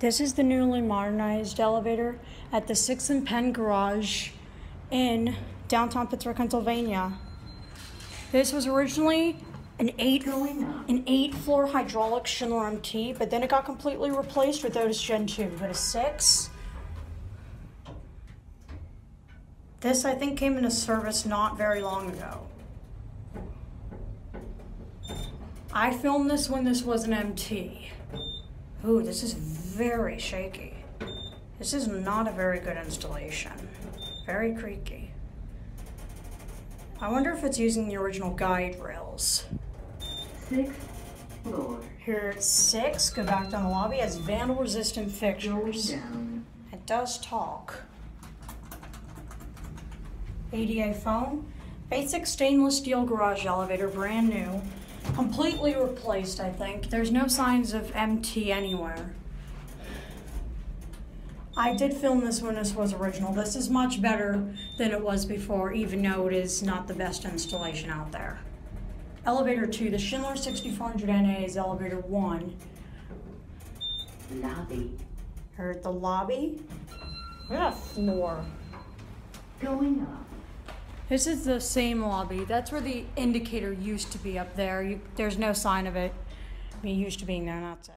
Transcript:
This is the newly modernized elevator at the Sixth and Penn Garage in downtown Pittsburgh, Pennsylvania. This was originally an eight an eight floor hydraulic Schindler MT, but then it got completely replaced with Otis Gen 2. But a six. This I think came into service not very long ago. I filmed this when this was an MT. Ooh, this is very shaky. This is not a very good installation. Very creaky. I wonder if it's using the original guide rails. Sixth floor. Here at six, go back down the lobby, has vandal resistant fixtures. down. It does talk. ADA phone. Basic stainless steel garage elevator, brand new. Completely replaced, I think. There's no signs of MT anywhere. I did film this when this was original. This is much better than it was before, even though it is not the best installation out there. Elevator 2, the Schindler 6400NA is elevator 1. Lobby. At the lobby. Look at that floor. Going up. This is the same lobby. That's where the indicator used to be up there. You, there's no sign of it. I mean, used to being there, it.